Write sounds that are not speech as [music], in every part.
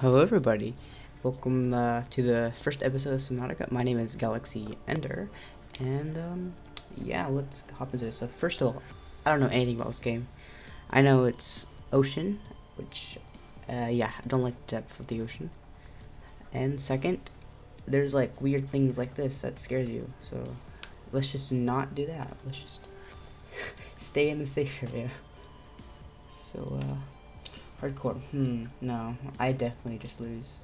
Hello, everybody. Welcome uh, to the first episode of Subnautica. My name is Galaxy Ender, and um, yeah, let's hop into this. So first of all, I don't know anything about this game. I know it's ocean, which, uh, yeah, I don't like the depth of the ocean. And second, there's like weird things like this that scares you. So let's just not do that. Let's just [laughs] stay in the safe area. So, uh, hardcore. Hmm, no, I definitely just lose.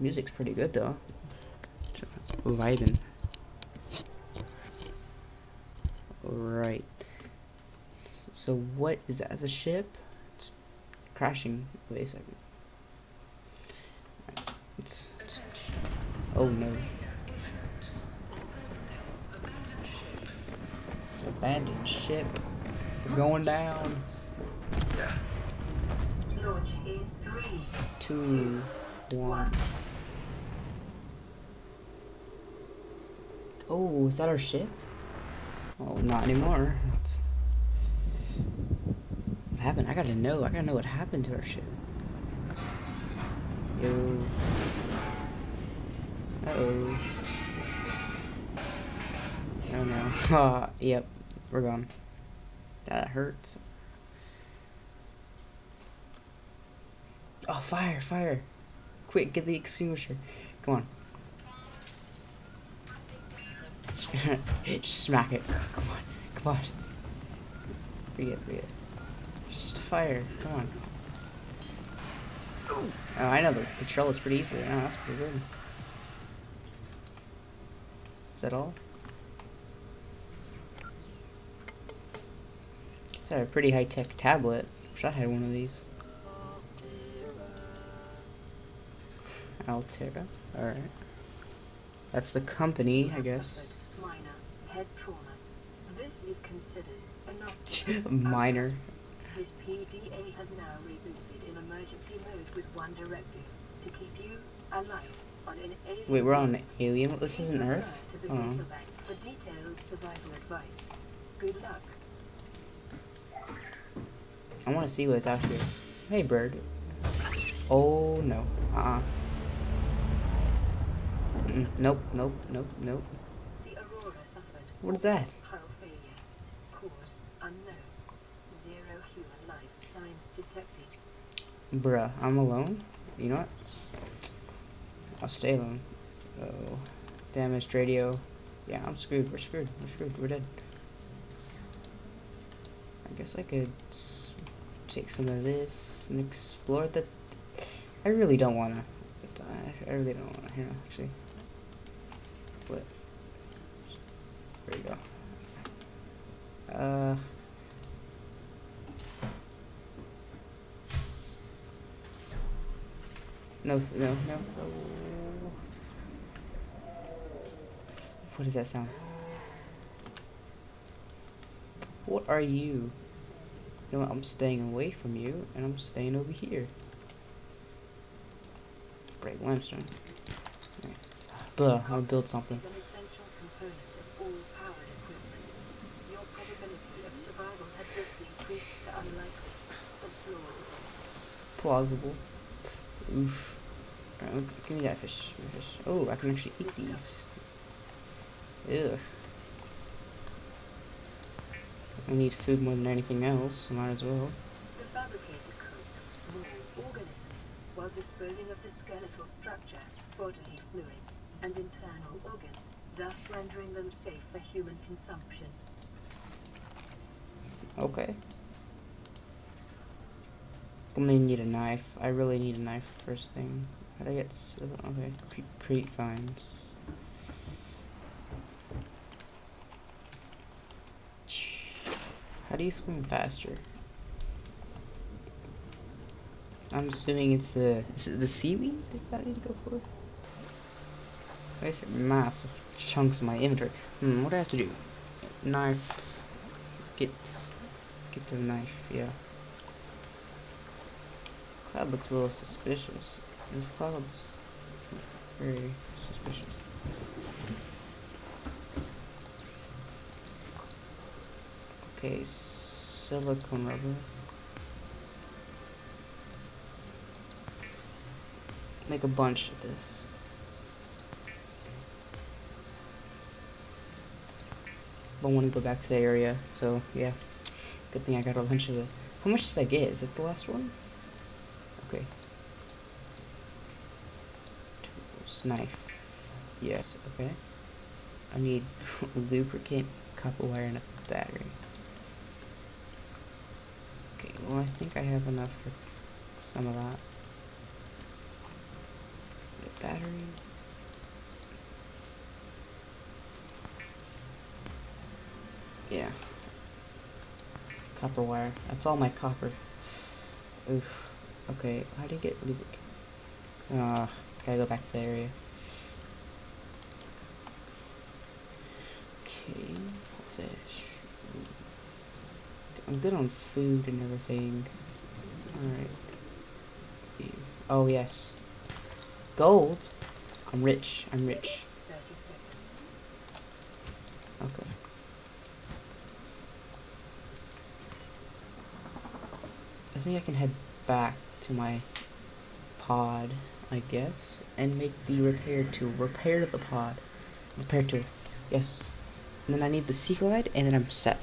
Music's pretty good though. Vibing. Right. So what is that? Is a ship? It's crashing. Wait a second. It's, it's oh no. Abandoned ship. We're going down. Launch in three, Two, one. Oh, is that our ship? Oh, not anymore. It's... What happened? I gotta know. I gotta know what happened to our ship. Yo. Uh oh. Oh no. Yep. We're gone. That hurts. Oh, fire, fire. Quick, get the extinguisher. Come on. [laughs] just smack it. Come on, come on. Free it, it. It's just a fire. Come on. Oh, I know the control is pretty easy. Oh, that's pretty good. Is that all? It's a pretty high-tech tablet. Wish I had one of these. Alterra. Alright. That's the company, I guess. minor head trauma. This is considered. [laughs] Minor. His PDA has now rebooted in emergency mode with one directive to keep you alive on an alien. Wait, we're on planet. Alien? This isn't Earth? To Oh. for detailed survival advice. Good luck. I want to see what's out here. Hey, bird. Oh, no. Uh-uh. Mm, Mm, nope, nope, nope, nope. The Aurora suffered. What is that? Hull failure. Cause unknown. Zero human life signs detected. Bruh, I'm alone? You know what? I'll stay alone. Oh. Damaged radio. Yeah, I'm screwed. We're screwed. We're screwed. We're dead. I guess I could take some of this and explore the. I really don't wanna. I- I really don't wanna. Here, actually. Flip. There you go. Uh. No, no, no. What does that sound? What are you? You know what? I'm staying away from you, and I'm staying over here. Break limestone. But gonna build something. Is an essential component of all powered equipment. Your probability of survival has just increased to unlikely, plausible. Oof. Alright, look, give me that fish. Fish. Oh, I can actually eat these. Ugh. I need food more than anything else, so might as well. The fabricator cooks small organisms while disposing of the skeletal structure, bodily fluids, and internal organs, thus rendering them safe for human consumption. Okay. I'm gonna need a knife. I really need a knife first thing. How do I get okay? cre- Creepvines. How do you swim faster? I'm assuming it's the is it the seaweed that I need to go for. Said massive chunks of my inventory. Hmm, what do I have to do? Knife. Get get the knife, yeah. Cloud looks a little suspicious. This cloud's very suspicious. Okay, silicone rubber. make a bunch of this. Don't want to go back to the area, so yeah. Good thing I got a bunch of it. How much did I get? Is this the last one? Okay. Tools, knife. Yes, okay. I need [laughs] lubricant, copper wire, and a battery. Okay, well I think I have enough for some of that. The battery. Yeah. Copper wire. That's all my copper. Oof. Okay, how do you get lubricant? Ah, uh, gotta go back to the area. Okay, fish. I'm good on food and everything. Alright. Oh, yes. Gold? I'm rich. I'm rich. Okay. I think I can head back to my pod, I guess, and make the repair to Repair the pod. Repair to, Yes. And then I need the Seaglide, and then I'm set.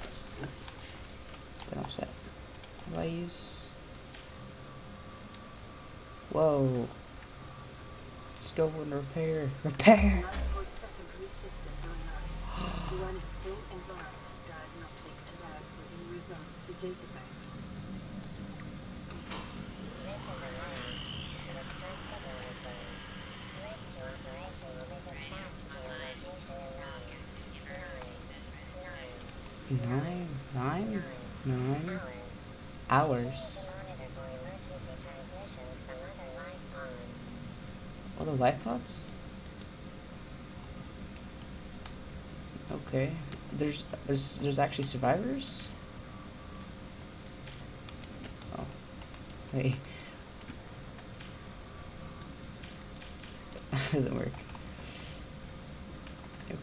Then I'm set. Do I use... Whoa. Let's go and repair. Repair! [gasps] Nine, nine, nine hours. Oh, Other life pods? Okay. There's there's there's actually survivors? Oh. Hey. [laughs] Doesn't work.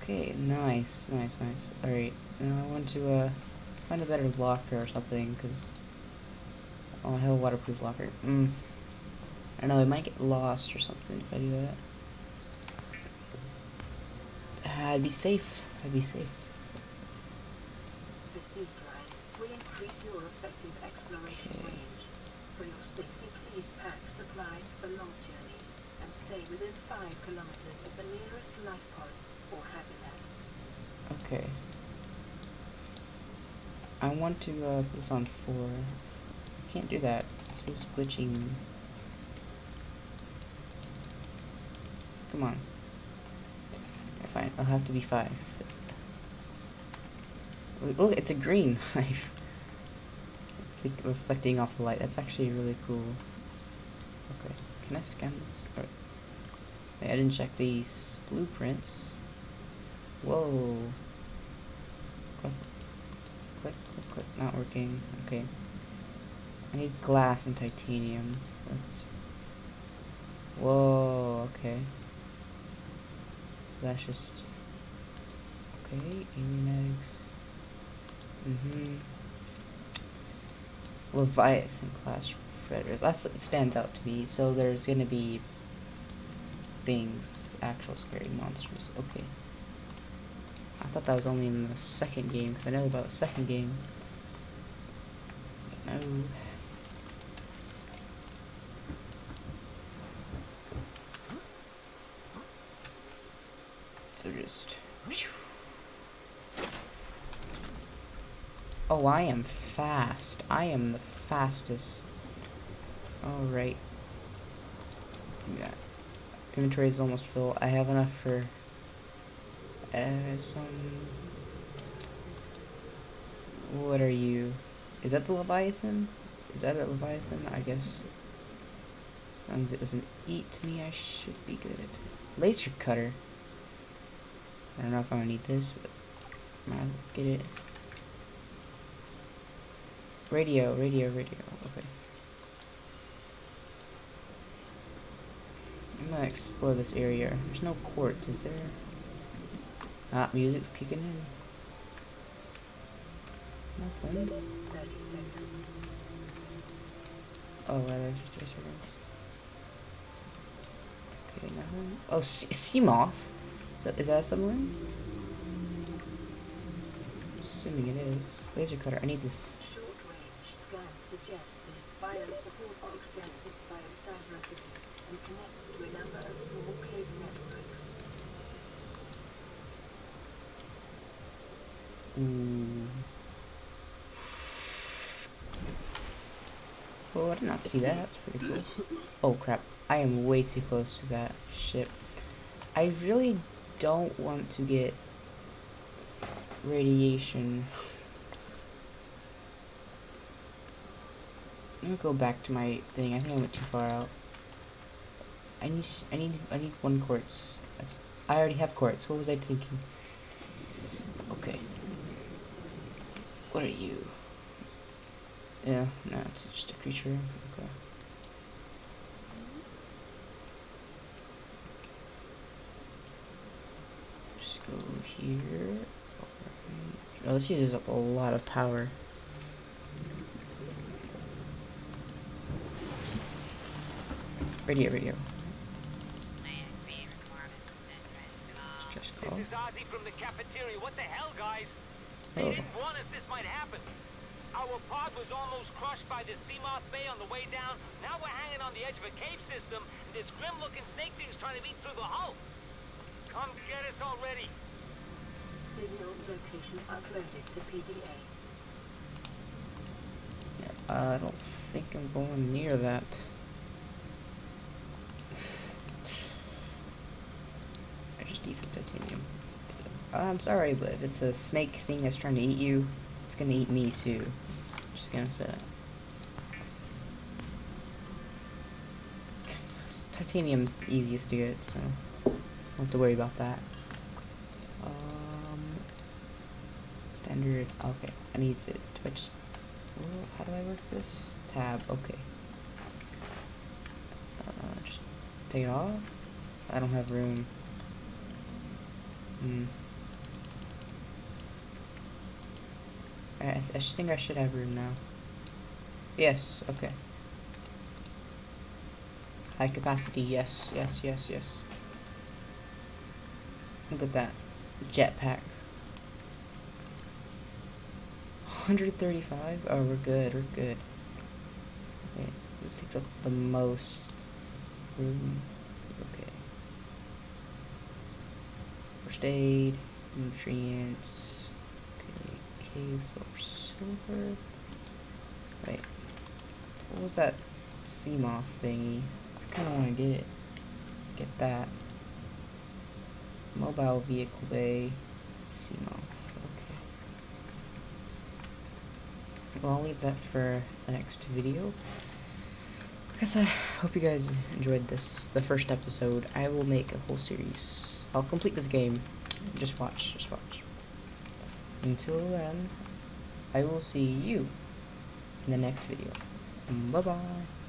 Okay, nice, nice, nice. Alright, I want to uh, find a better locker or something, because... Oh, I have a waterproof locker. Mm. I don't know, it might get lost or something if I do that. Uh, I'd be safe. I'd be safe. The sea glide will increase your effective exploration Okay. range. For your safety, please pack supplies for long journeys and stay within five kilometers of the nearest life pod or habitat. Okay. I want to uh, put this on four. I can't do that. This is glitching. Come on. Okay, fine. I'll have to be five. Look, Look, it's a green [laughs] knife. It's like reflecting off the light. That's actually really cool. Okay. Can I scan this? Alright. I didn't check these blueprints. Whoa. Not working. Okay. I need glass and titanium. Let's. Whoa. Okay. So that's just. Okay. Alien eggs. Mm-hmm. Leviathan class predators. That's stands out to me. So there's gonna be things, actual scary monsters. Okay. I thought that was only in the second game, because I know about the second game. So just... Oh, I am fast. I am the fastest. Alright. Yeah. Inventory is almost full. I have enough for uh, some. What are you? Is that the Leviathan? Is that a Leviathan? I guess. As long as it doesn't eat me, I should be good. Laser cutter. I don't know if I'm gonna need this, but I'll get it. Radio, radio, radio. Okay. I'm gonna explore this area. There's no quartz, is there? Ah, music's kicking in. Nothing. 30 seconds. Oh, well, there's just three seconds. Okay, nothing. Oh, Seamoth. Is that, is that a submarine? Assuming it is. Laser cutter. I need this. Short-range scans suggest this biome supports extensive biodiversity and connects to a number of small cave networks. Ooh. Oh, I did not see that. That's pretty cool. Oh crap. I am way too close to that ship. I really don't want to get radiation. I'm gonna go back to my thing. I think I went too far out. I need, I need, I need one quartz. That's, I already have quartz. What was I thinking? Okay. What are you? Yeah, no, it's just a creature. Okay. Just go here. Oh, this uses up a lot of power. Radio, radio. Just call. This is Ozzy from the cafeteria. What the hell, guys? Oh. They Oh. didn't warn us this might happen. Our pod was almost crushed by the Seamoth Bay on the way down. Now we're hanging on the edge of a cave system, and this grim-looking snake thing's trying to eat through the hull. Come get us already. Signal location uploaded to PDA. I don't think I'm going near that. I just need some titanium. I'm sorry, but if it's a snake thing that's trying to eat you, it's gonna eat me too. Just gonna say that. Titanium's the easiest to get, so don't have to worry about that. Um, standard. Okay, I need to. Do I just how do I work this? Tab, okay. Uh, just take it off? I don't have room. Hmm. I, I, think I should have room now. Yes, okay. High capacity, yes, yes, yes, yes. Look at that. Jetpack. 135? Oh, we're good, we're good. Okay, so this takes up the most room. Okay. First aid, nutrients. Okay, cave, silver. Wait. What was that Seamoth thingy? I kinda wanna get it. Get that. Mobile vehicle bay. Seamoth. Okay. Well, I'll leave that for the next video. I guess I hope you guys enjoyed this, the first episode. I will make a whole series. I'll complete this game. Just watch, just watch. Until then, I will see you in the next video. Bye bye.